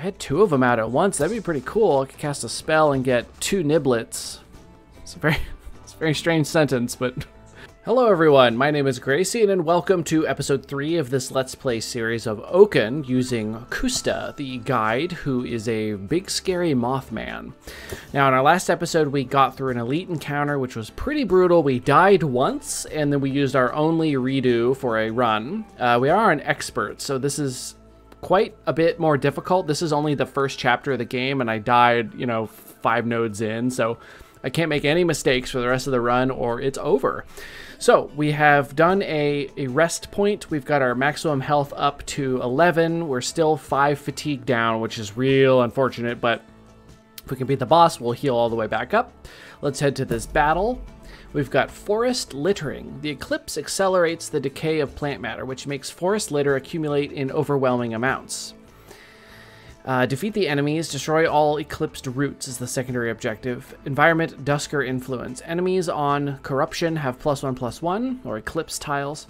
I had two of them out at once, that'd be pretty cool. I could cast a spell and get two niblets. It's a very, it's a very strange sentence, but Hello everyone, my name is Garacian and welcome to episode 3 of this Let's Play series of Oaken using Kusta, the guide who is a big scary Mothman. Now in our last episode we got through an elite encounter which was pretty brutal. We died once and then we used our only redo for a run. Uh, we are an expert so this is quite a bit more difficult. This is only the first chapter of the game and I died, you know, five nodes in so I can't make any mistakes for the rest of the run or it's over. So we have done a, a rest point. We've got our maximum health up to 11. We're still 5 fatigue down, which is real unfortunate, but if we can beat the boss, we'll heal all the way back up. Let's head to this battle. We've got forest littering. The eclipse accelerates the decay of plant matter, which makes forest litter accumulate in overwhelming amounts. Uh, defeat the enemies, destroy all eclipsed roots is the secondary objective. Environment, Dusker influence. Enemies on corruption have plus one plus one, or eclipse tiles.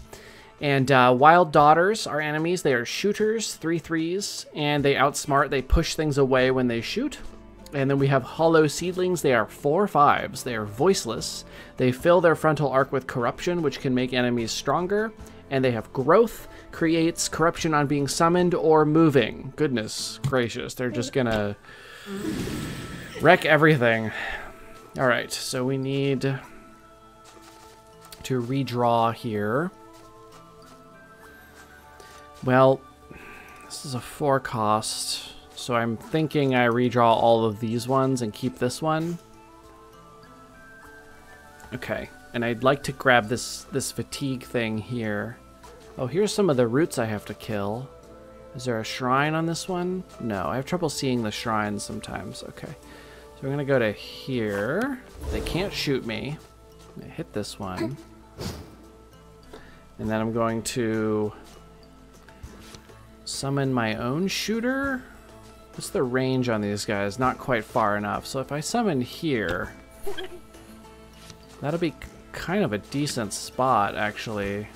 And uh, wild daughters are enemies. They are shooters, three threes, and they outsmart. They push things away when they shoot. And then we have hollow seedlings. They are four fives. They are voiceless. They fill their frontal arc with corruption, which can make enemies stronger. And they have growth creates corruption on being summoned or moving. Goodness gracious, they're just gonna wreck everything. All right, so we need to redraw here. Well, this is a four cost, so I'm thinking I redraw all of these ones and keep this one. Okay, and I'd like to grab this this fatigue thing here. Oh, here's some of the roots I have to kill. Is there a shrine on this one? No, I have trouble seeing the shrines sometimes. Okay. So we're to go to here. They can't shoot me. Hit this one. And then I'm going to summon my own shooter. What's the range on these guys? Not quite far enough. So if I summon here, that'll be kind of a decent spot, actually.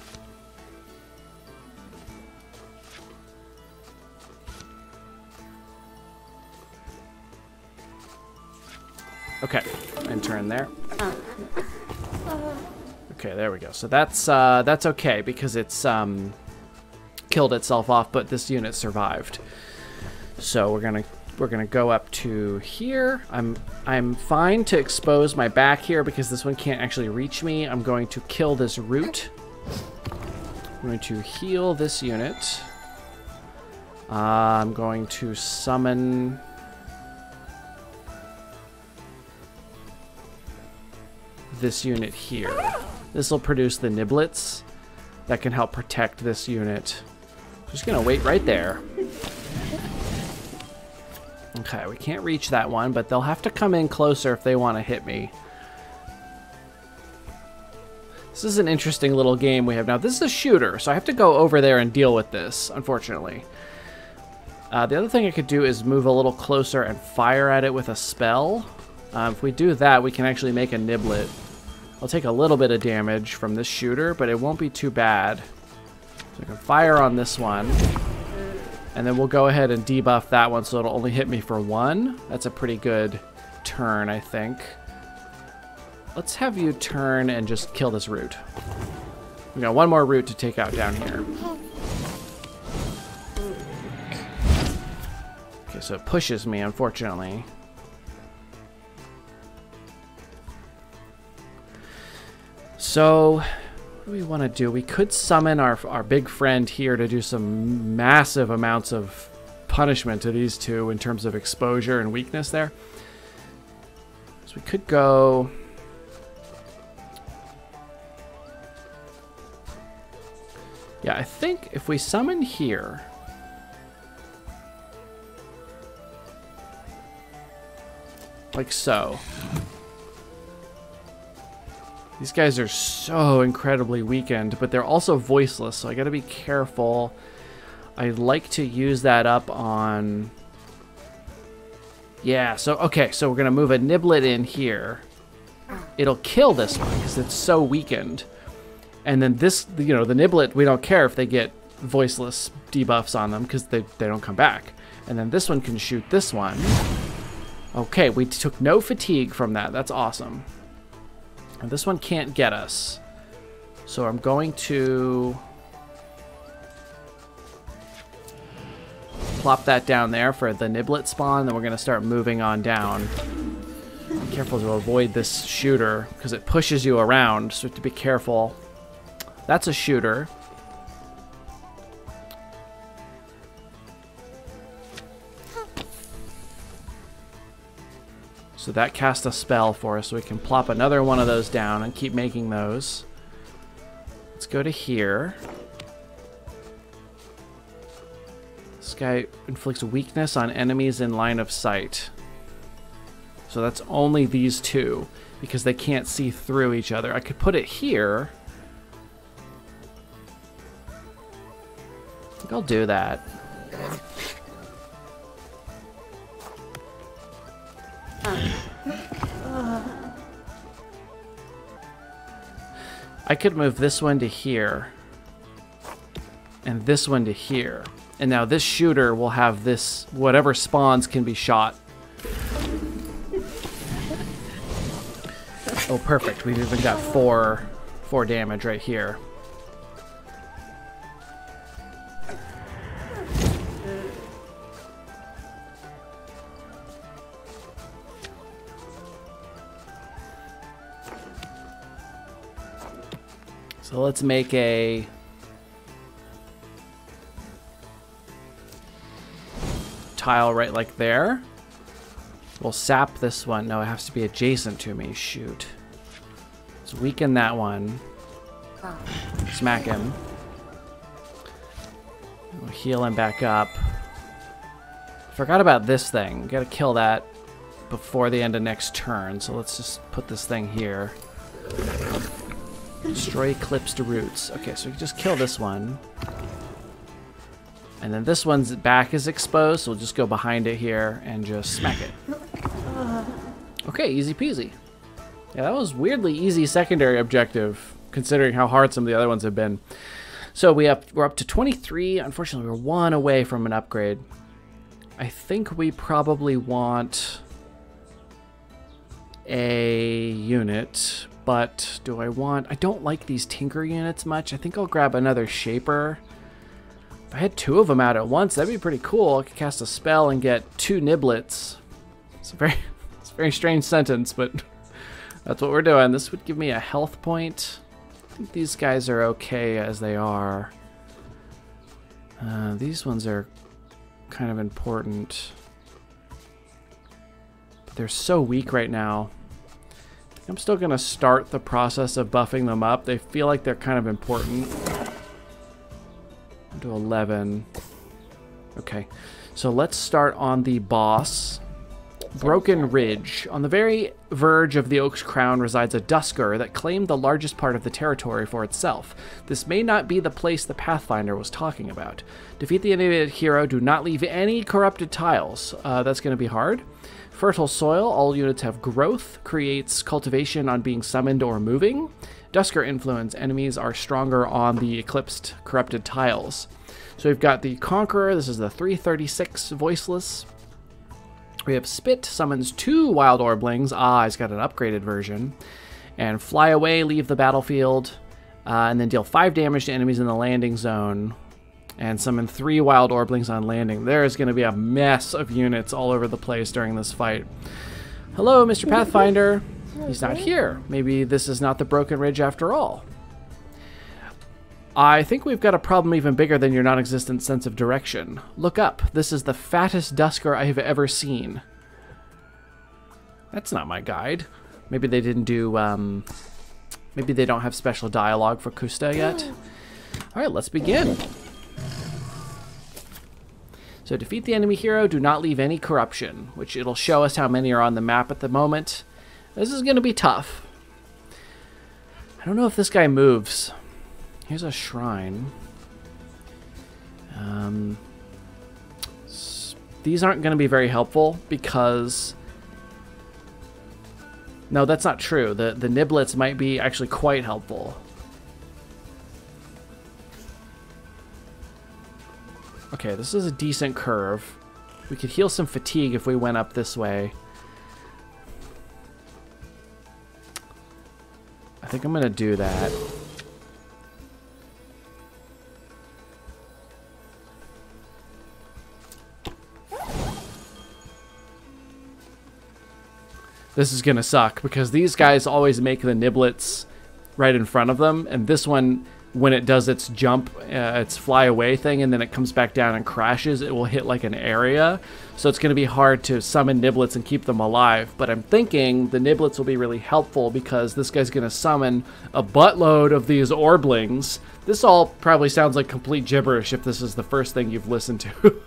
Okay, and turn there. Okay, there we go. So that's uh, that's okay because it's um, killed itself off, but this unit survived. So we're gonna we're gonna go up to here. I'm I'm fine to expose my back here because this one can't actually reach me. I'm going to kill this root. I'm going to heal this unit. Uh, I'm going to summon this unit here. This will produce the niblets that can help protect this unit. Just gonna wait right there. Okay, we can't reach that one, but they'll have to come in closer if they want to hit me. This is an interesting little game we have now. This is a shooter, so I have to go over there and deal with this, unfortunately. Uh, the other thing I could do is move a little closer and fire at it with a spell. Uh, if we do that, we can actually make a niblet. I'll take a little bit of damage from this shooter, but it won't be too bad. So I can fire on this one. And then we'll go ahead and debuff that one so it'll only hit me for one. That's a pretty good turn, I think. Let's have you turn and just kill this root. We got one more root to take out down here. Okay, so it pushes me, unfortunately. So, what do we want to do? We could summon our, our big friend here to do some massive amounts of punishment to these two in terms of exposure and weakness there. So we could go... Yeah, I think if we summon here... Like so. These guys are so incredibly weakened, but they're also voiceless, so I gotta be careful. I like to use that up on... Yeah, so, okay, so we're gonna move a Niblet in here. It'll kill this one, because it's so weakened. And then this, you know, the Niblet, we don't care if they get voiceless debuffs on them because they, they don't come back. And then this one can shoot this one. Okay, we took no fatigue from that. That's awesome. And this one can't get us. So I'm going to plop that down there for the niblet spawn. Then we're going to start moving on down. Be careful to avoid this shooter because it pushes you around. So to be careful. That's a shooter. So that cast a spell for us, so we can plop another one of those down and keep making those. Let's go to here. This guy inflicts weakness on enemies in line of sight. So that's only these two, because they can't see through each other. I could put it here. I think I'll do that. I could move this one to here. And this one to here. And now this shooter will have this, whatever spawns can be shot. Oh, perfect. We've even got four, four damage right here. So let's make a tile right like there. We'll sap this one. No, it has to be adjacent to me. Shoot. Let's weaken that one. Smack him. We'll heal him back up. Forgot about this thing. Gotta kill that before the end of next turn. So let's just put this thing here. Destroy eclipsed roots. Okay, so we can just kill this one. And then this one's back is exposed, so we'll just go behind it here and just smack it. Okay, easy peasy. Yeah, that was weirdly easy secondary objective, considering how hard some of the other ones have been. So we up we're up to 23. Unfortunately, we're one away from an upgrade. I think we probably want a unit, but do I want... I don't like these Tinker units much. I think I'll grab another Shaper. If I had two of them out at once, that'd be pretty cool. I could cast a spell and get two Niblets. It's a very, it's a very strange sentence, but that's what we're doing. This would give me a health point. I think these guys are okay as they are. Uh, these ones are kind of important. But they're so weak right now. I'm still going to start the process of buffing them up. They feel like they're kind of important. To 11. Okay, so let's start on the boss. Broken Ridge. On the very verge of the Oak's crown resides a Dusker that claimed the largest part of the territory for itself. This may not be the place the Pathfinder was talking about. Defeat the animated hero. Do not leave any corrupted tiles. Uh, that's going to be hard. Fertile soil. All units have growth. Creates cultivation on being summoned or moving. Dusker influence. Enemies are stronger on the eclipsed corrupted tiles. So we've got the Conqueror. This is the 336 Voiceless. We have Spit, summons two Wild Orblings. Ah, he's got an upgraded version. And Fly Away, leave the battlefield. Uh, and then deal 5 damage to enemies in the landing zone. And summon 3 Wild Orblings on landing. There is going to be a mess of units all over the place during this fight. Hello, Mr. Pathfinder. He's not here. Maybe this is not the Broken Ridge after all. I think we've got a problem even bigger than your non-existent sense of direction. Look up. This is the fattest Dusker I have ever seen. That's not my guide. Maybe they didn't do, um... Maybe they don't have special dialogue for Kusta yet. Alright, let's begin. So defeat the enemy hero, do not leave any corruption, which it'll show us how many are on the map at the moment. This is going to be tough. I don't know if this guy moves. Here's a shrine. Um, these aren't going to be very helpful because... No, that's not true. The, the niblets might be actually quite helpful. Okay, this is a decent curve. We could heal some fatigue if we went up this way. I think I'm going to do that. This is going to suck because these guys always make the niblets right in front of them. And this one, when it does its jump, uh, its fly away thing, and then it comes back down and crashes, it will hit like an area. So it's going to be hard to summon niblets and keep them alive. But I'm thinking the niblets will be really helpful because this guy's going to summon a buttload of these orblings. This all probably sounds like complete gibberish if this is the first thing you've listened to.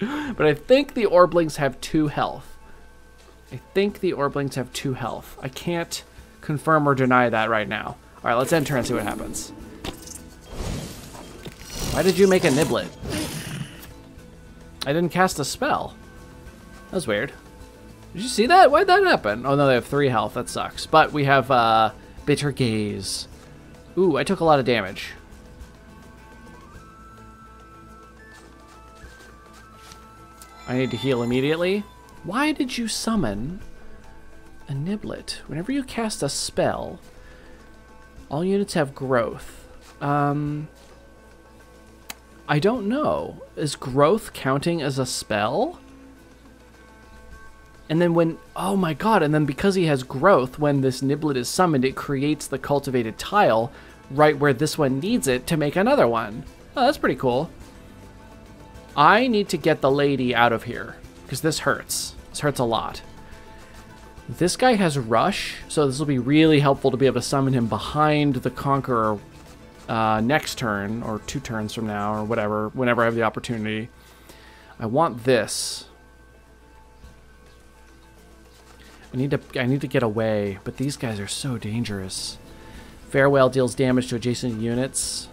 but I think the orblings have two health. I think the Orblings have two health. I can't confirm or deny that right now. All right, let's enter and see what happens. Why did you make a Niblet? I didn't cast a spell. That was weird. Did you see that? Why'd that happen? Oh, no, they have three health. That sucks. But we have uh, Bitter Gaze. Ooh, I took a lot of damage. I need to heal immediately. Why did you summon a Niblet? Whenever you cast a spell, all units have growth. Um, I don't know. Is growth counting as a spell? And then when, oh my god, and then because he has growth, when this Niblet is summoned, it creates the cultivated tile right where this one needs it to make another one. Oh, that's pretty cool. I need to get the lady out of here because this hurts. This hurts a lot. This guy has Rush, so this will be really helpful to be able to summon him behind the Conqueror uh, next turn, or two turns from now, or whatever, whenever I have the opportunity. I want this. I need to I need to get away, but these guys are so dangerous. Farewell deals damage to adjacent units.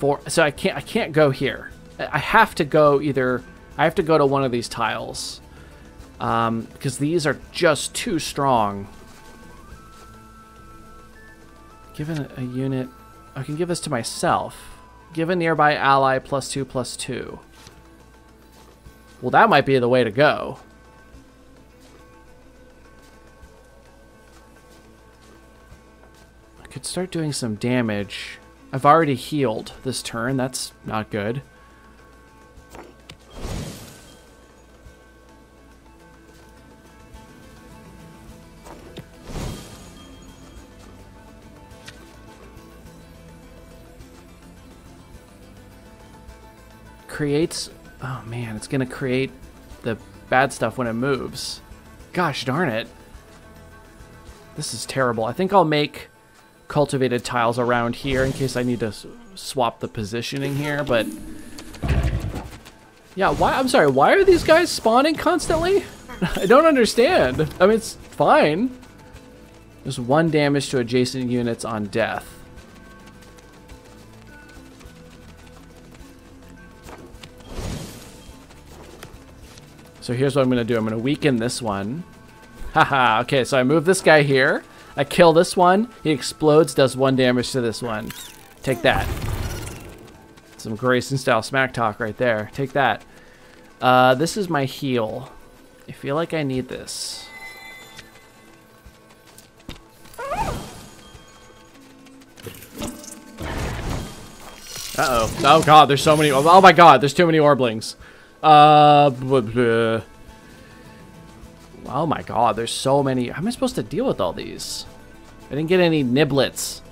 four. So I can't I can't go here. I have to go either. I have to go to one of these tiles um, because these are just too strong. Given a, unit, I can give this to myself. Give a nearby ally plus two plus two. Well, that might be the way to go. I could start doing some damage. I've already healed this turn. That's not good. Creates... Oh man, it's going to create the bad stuff when it moves. Gosh darn it. This is terrible. I think I'll make cultivated tiles around here in case I need to swap the positioning here, but... Yeah, why? I'm sorry, why are these guys spawning constantly? I don't understand. I mean, it's fine. There's one damage to adjacent units on death. So here's what I'm going to do. I'm going to weaken this one. Haha, okay, so I move this guy here. I kill this one. He explodes, does one damage to this one. Take that. Some Grayson style smack talk right there. Take that. Uh, this is my heal. I feel like I need this. Uh-oh. Oh god, there's so many. Oh my god, there's too many Orblings. Uh, Oh my god, there's so many. How am I supposed to deal with all these? I didn't get any niblets.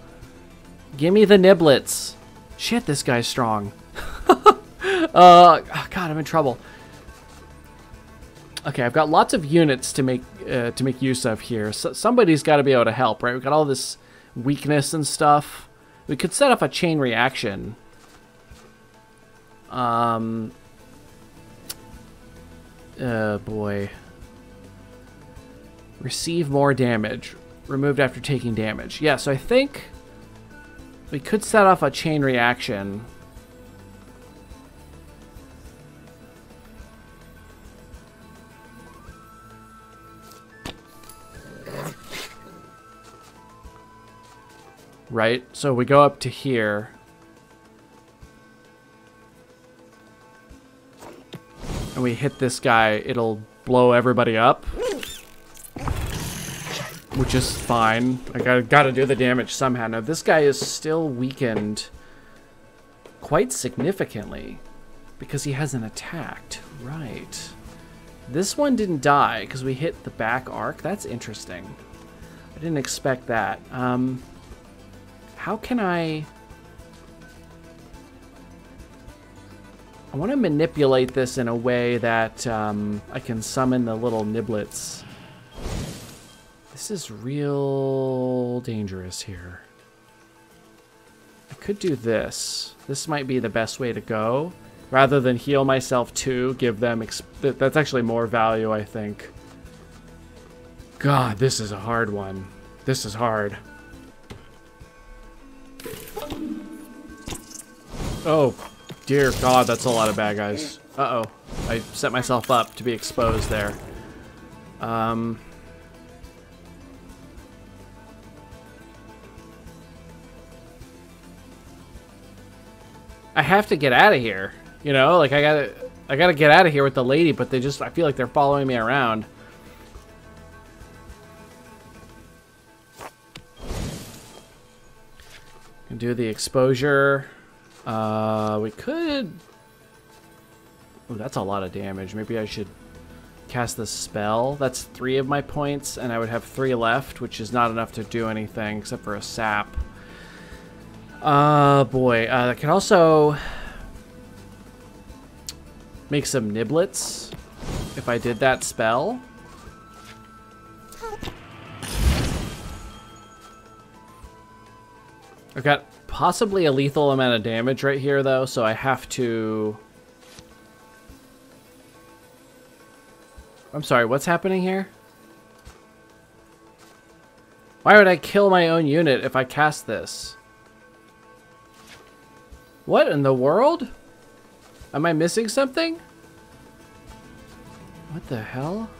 Give me the niblets. Shit, this guy's strong. uh, oh god, I'm in trouble. Okay, I've got lots of units to make uh, to make use of here. So somebody's got to be able to help, right? We've got all this weakness and stuff. We could set up a chain reaction. Um. Oh boy. Receive more damage. Removed after taking damage. Yeah, so I think we could set off a chain reaction. right? So we go up to here. And we hit this guy, it'll blow everybody up. Which is fine. I gotta, gotta do the damage somehow. Now, this guy is still weakened quite significantly because he hasn't attacked. Right. This one didn't die because we hit the back arc. That's interesting. I didn't expect that. Um, how can I... want to manipulate this in a way that um, I can summon the little niblets. This is real dangerous here. I could do this. This might be the best way to go. Rather than heal myself too, give them... that's actually more value, I think. God, this is a hard one. This is hard. Oh, dear God, that's a lot of bad guys. Uh-oh. I set myself up to be exposed there. Um... I have to get out of here. You know, like I gotta, I gotta get out of here with the lady, but they just, I feel like they're following me around. Do the exposure. Uh, we could... Oh, that's a lot of damage. Maybe I should cast the spell. That's three of my points, and I would have three left, which is not enough to do anything except for a sap. Uh, boy. Uh, I can also make some niblets if I did that spell. I've got possibly a lethal amount of damage right here, though, so I have to... I'm sorry, what's happening here? Why would I kill my own unit if I cast this? What in the world? Am I missing something? What the hell?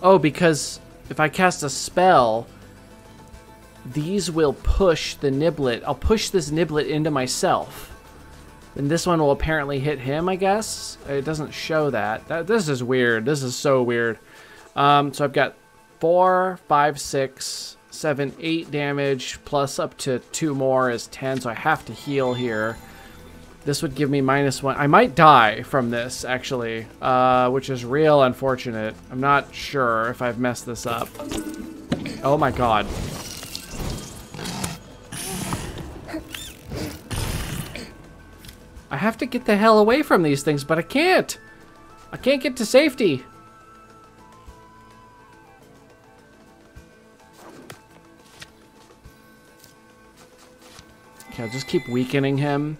Oh, because if I cast a spell, these will push the niblet. I'll push this niblet into myself. And this one will apparently hit him, I guess. It doesn't show that. that this is weird. This is so weird. Um, so I've got four, five, six, seven, eight damage, plus up to two more is 10, so I have to heal here. This would give me minus one. I might die from this, actually, uh, which is real unfortunate. I'm not sure if I've messed this up. Oh my god. I have to get the hell away from these things, but I can't. I can't get to safety. Okay, I'll just keep weakening him.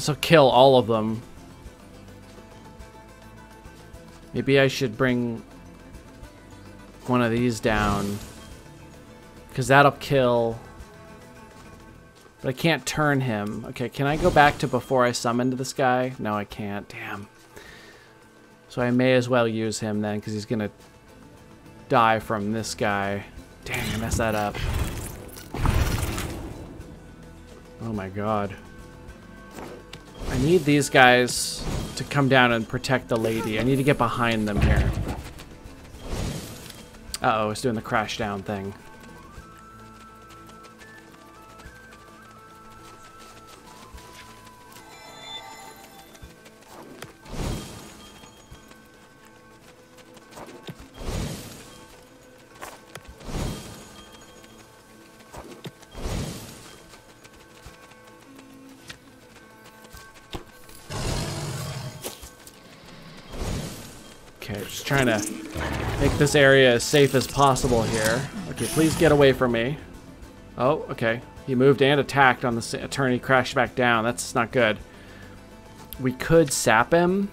This will kill all of them. Maybe I should bring one of these down. Because that'll kill... But I can't turn him. Okay, can I go back to before I summoned this guy? No, I can't. Damn. So I may as well use him then, because he's going to die from this guy. Dang, I messed that up. Oh my god. Need these guys to come down and protect the lady. I need to get behind them here. Uh-oh, it's doing the crash down thing. Just trying to make this area as safe as possible here. Okay, please get away from me. Oh, okay. He moved and attacked on the attorney, crashed back down. That's not good. We could sap him.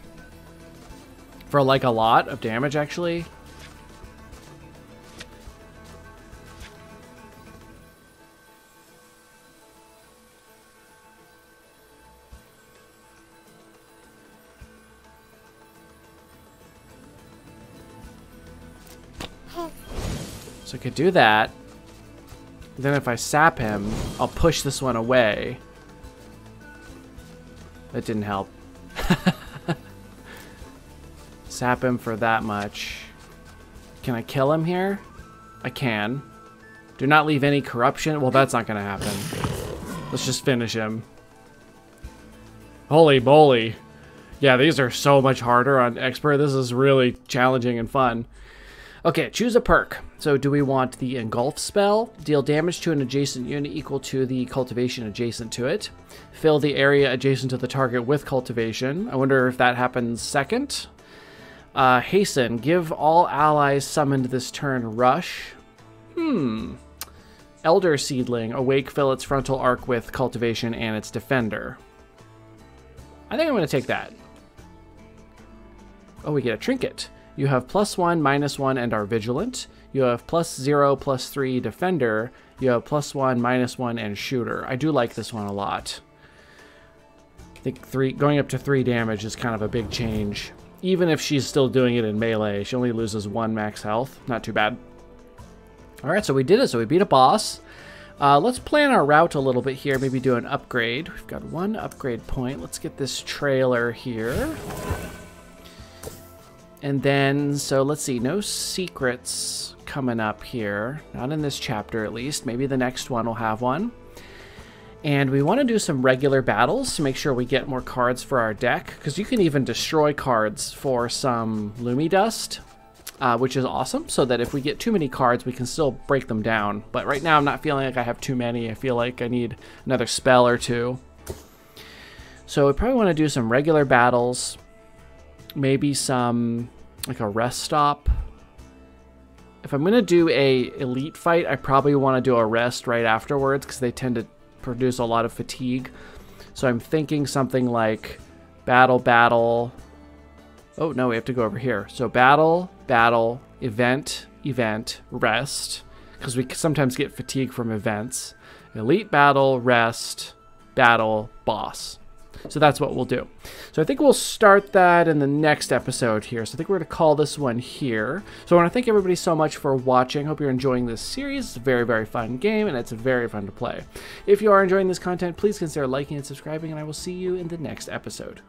For like a lot of damage, actually. So I could do that. Then if I sap him, I'll push this one away. That didn't help. sap him for that much. Can I kill him here? I can. Do not leave any corruption. Well, that's not going to happen. Let's just finish him. Holy moly. Yeah, these are so much harder on expert. This is really challenging and fun. Okay, choose a perk. So do we want the engulf spell? Deal damage to an adjacent unit equal to the cultivation adjacent to it. Fill the area adjacent to the target with cultivation. I wonder if that happens second. Uh, hasten. Give all allies summoned this turn rush. Hmm. Elder Seedling. Awake, fill its frontal arc with cultivation and its defender. I think I'm going to take that. Oh, we get a trinket. You have plus one, minus one, and are vigilant. You have plus zero, plus three, defender. You have plus one, minus one, and shooter. I do like this one a lot. I think three going up to three damage is kind of a big change. Even if she's still doing it in melee, she only loses one max health. Not too bad. All right, so we did it. So we beat a boss. Uh, let's plan our route a little bit here. Maybe do an upgrade. We've got one upgrade point. Let's get this trailer here. And then, so let's see, no secrets coming up here. Not in this chapter, at least. Maybe the next one will have one. And we want to do some regular battles to make sure we get more cards for our deck. Because you can even destroy cards for some Lumi Dust, uh, which is awesome. So that if we get too many cards, we can still break them down. But right now, I'm not feeling like I have too many. I feel like I need another spell or two. So we probably want to do some regular battles maybe some like a rest stop. If I'm gonna do a elite fight, I probably want to do a rest right afterwards because they tend to produce a lot of fatigue. So I'm thinking something like battle, battle. Oh no, we have to go over here. So battle, battle, event, event, rest, because we sometimes get fatigue from events. Elite battle, rest, battle, boss. So that's what we'll do. So I think we'll start that in the next episode here. So I think we're going to call this one here. So I want to thank everybody so much for watching. Hope you're enjoying this series. It's a very, very fun game, and it's very fun to play. If you are enjoying this content, please consider liking and subscribing, and I will see you in the next episode.